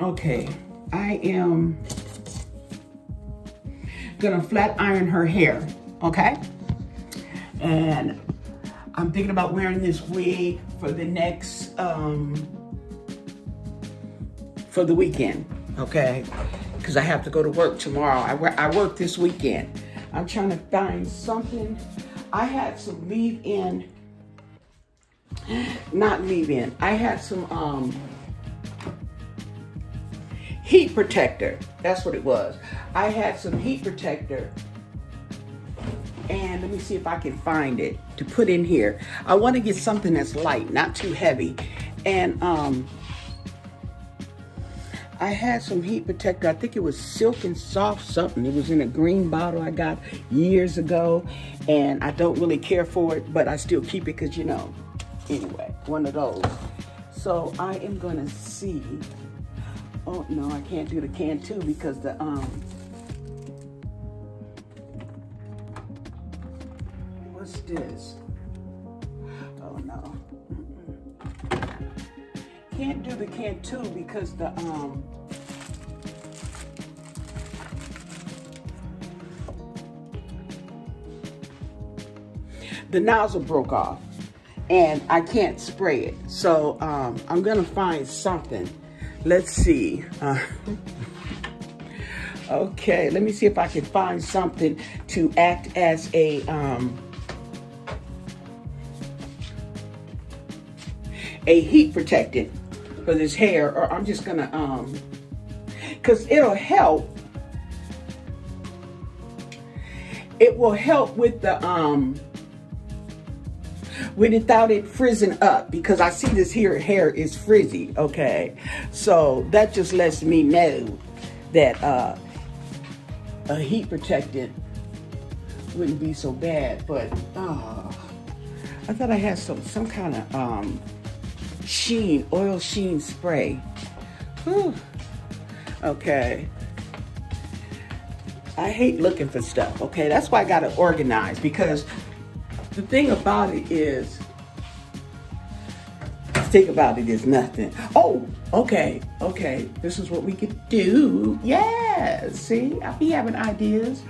Okay, I am gonna flat iron her hair, okay? And I'm thinking about wearing this wig for the next, um, for the weekend, okay? Because I have to go to work tomorrow. I, I work this weekend. I'm trying to find something. I had some leave-in, not leave-in. I had some um, heat protector. That's what it was. I had some heat protector. And let me see if I can find it to put in here. I want to get something that's light, not too heavy. And um, I had some heat protector. I think it was silk and soft something. It was in a green bottle I got years ago. And I don't really care for it, but I still keep it because, you know, anyway, one of those. So I am going to see Oh, no, I can't do the can too because the, um, what's this? Oh, no. Can't do the can too because the, um, the nozzle broke off and I can't spray it. So um, I'm gonna find something Let's see. Uh, okay, let me see if I can find something to act as a, um, a heat protectant for this hair, or I'm just gonna, um, cause it'll help. It will help with the, um, without it frizzing up because I see this here hair is frizzy, okay? So that just lets me know that uh, a heat protectant wouldn't be so bad, but uh, I thought I had some, some kind of um, sheen, oil sheen spray. Whew. Okay. I hate looking for stuff, okay? That's why I gotta organize because the thing about it is, think about it is nothing. Oh, okay, okay. This is what we could do. Yeah, see, I be having ideas.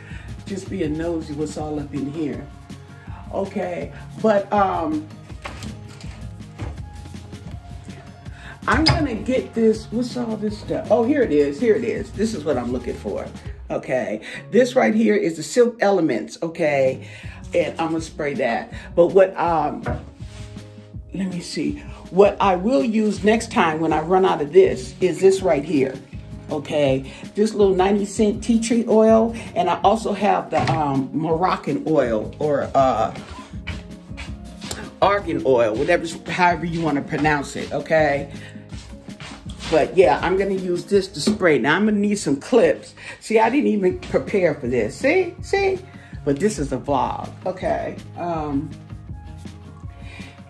Just being nosy what's all up in here. Okay, but um, I'm gonna get this, what's all this stuff? Oh, here it is, here it is. This is what I'm looking for, okay? This right here is the Silk Elements, okay? And I'm gonna spray that. But what, um, let me see. What I will use next time when I run out of this is this right here. Okay, this little 90 cent tea tree oil. And I also have the um, Moroccan oil or uh, argan oil, whatever, however you want to pronounce it, okay? But yeah, I'm gonna use this to spray. Now I'm gonna need some clips. See, I didn't even prepare for this. See, see? But this is a vlog, okay? Um,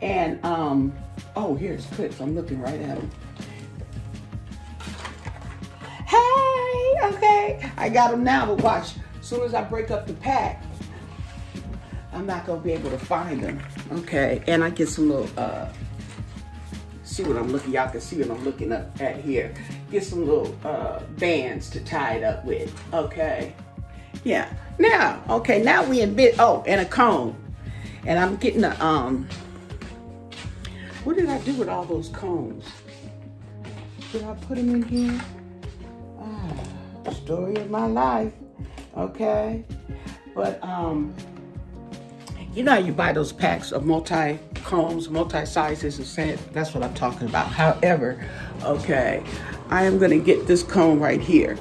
and, um, oh, here's clips. I'm looking right at them. Hey, okay. I got them now, but watch. As soon as I break up the pack, I'm not gonna be able to find them. Okay, and I get some little, uh, see what I'm looking, y'all can see what I'm looking up at here. Get some little uh, bands to tie it up with, okay? Yeah, now, okay, now we in bit, oh, and a comb. And I'm getting a, um, what did I do with all those combs? Did I put them in here? Ah, story of my life, okay? But, um, you know how you buy those packs of multi combs, multi sizes and say that's what I'm talking about. However, okay, I am gonna get this comb right here.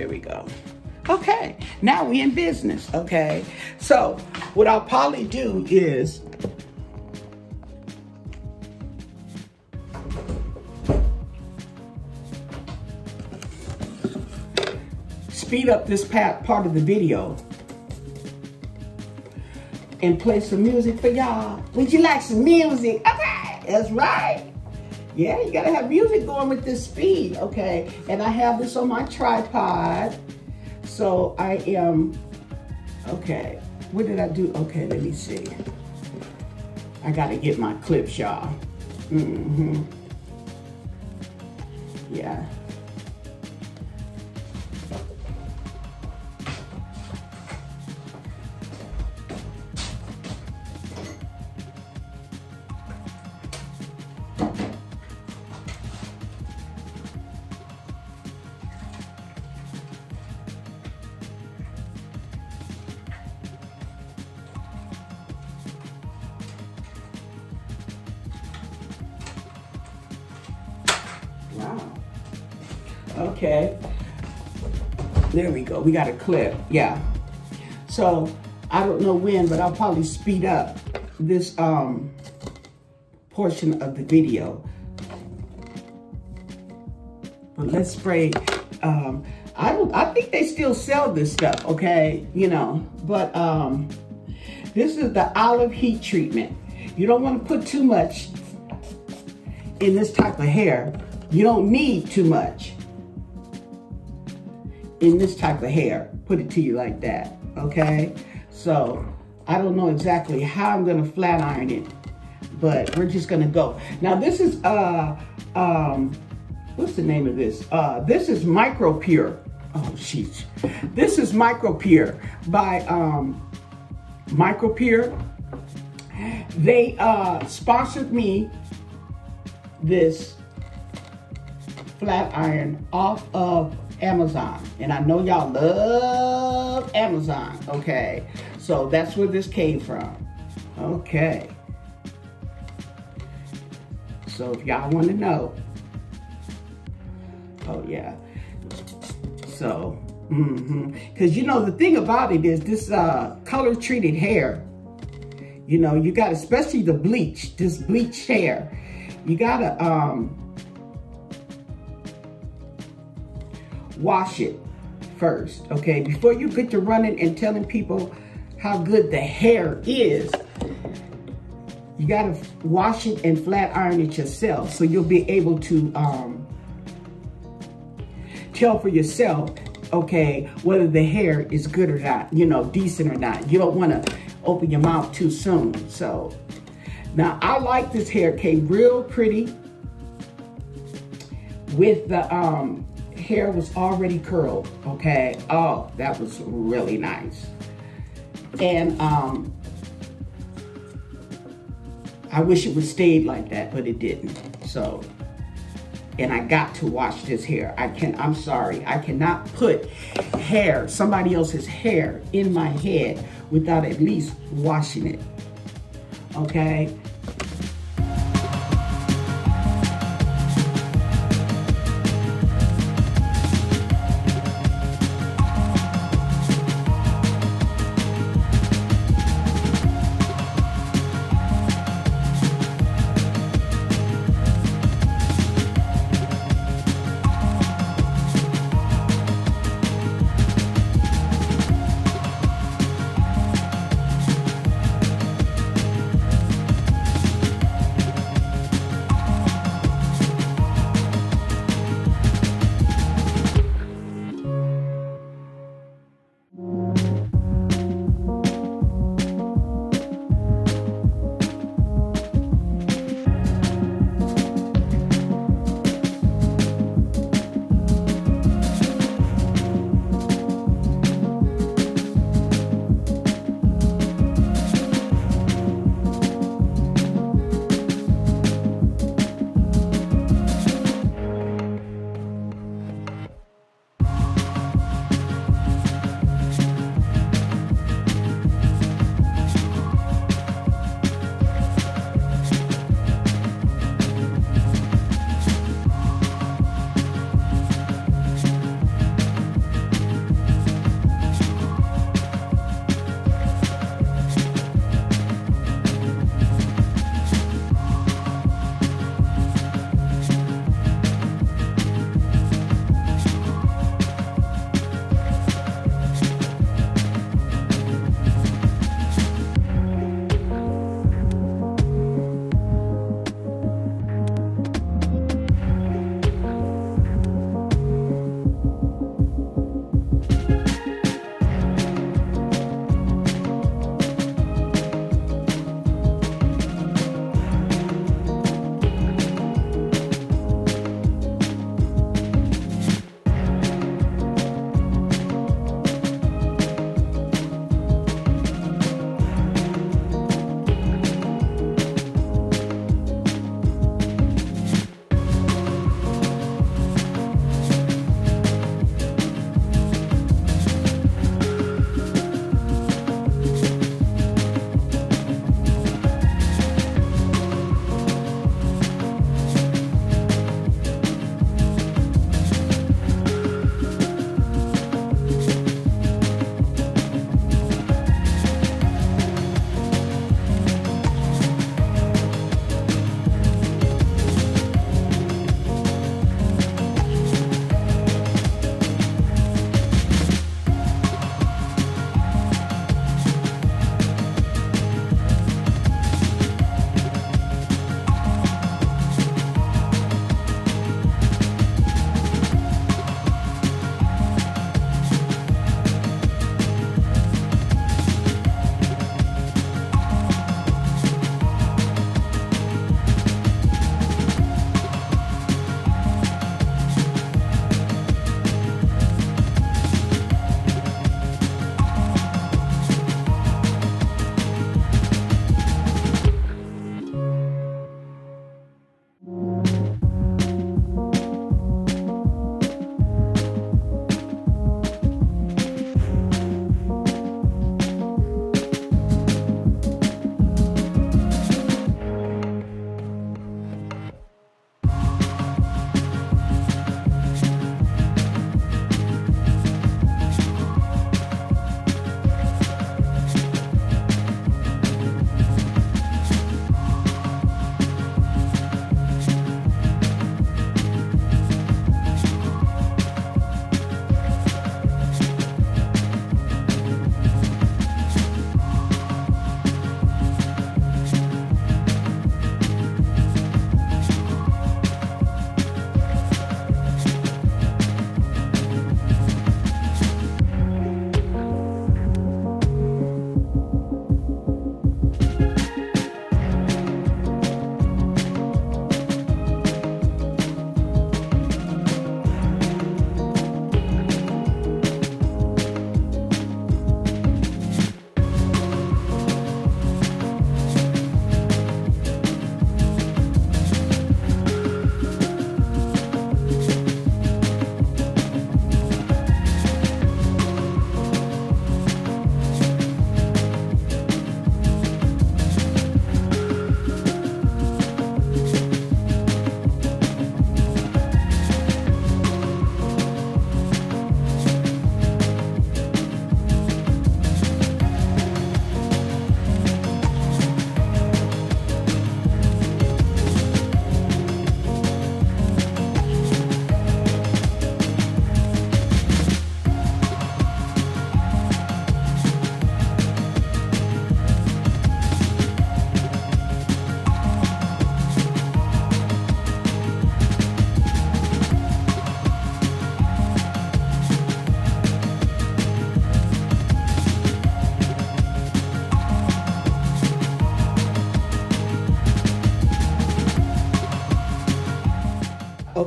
There we go. Okay, now we in business, okay? So what I'll probably do is speed up this part part of the video and play some music for y'all. Would you like some music? Okay, that's right. Yeah, you gotta have music going with this speed, okay? And I have this on my tripod. So I am, okay, what did I do? Okay, let me see. I gotta get my clips, y'all. Mm -hmm. Yeah. Okay. There we go. We got a clip. Yeah. So I don't know when, but I'll probably speed up this um, portion of the video. But let's spray. Um, I don't. I think they still sell this stuff. Okay, you know. But um, this is the olive heat treatment. You don't want to put too much in this type of hair. You don't need too much in this type of hair. Put it to you like that, okay? So I don't know exactly how I'm gonna flat iron it, but we're just gonna go. Now this is, uh, um, what's the name of this? Uh, this is Micro Pure. Oh, sheesh. This is Micro Pure by um, Micro Pure. They uh, sponsored me this flat iron off of Amazon. And I know y'all love Amazon, okay? So that's where this came from. Okay. So if y'all want to know. Oh, yeah. So, mm-hmm. Because, you know, the thing about it is this uh, color-treated hair, you know, you got, especially the bleach, this bleached hair, you got to um, wash it first, okay? Before you get to running and telling people how good the hair is, you gotta wash it and flat iron it yourself so you'll be able to um, tell for yourself, okay, whether the hair is good or not, you know, decent or not. You don't wanna open your mouth too soon, so. Now, I like this hair, came real pretty with the um, hair was already curled, okay? Oh, that was really nice. And um, I wish it would stayed like that, but it didn't. So, and I got to wash this hair. I can, I'm sorry, I cannot put hair, somebody else's hair in my head without at least washing it, okay?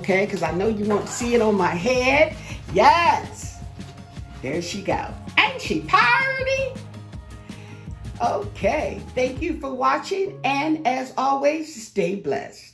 Okay? Because I know you want to see it on my head. Yes. There she go. Ain't she party? Okay. Thank you for watching. And as always, stay blessed.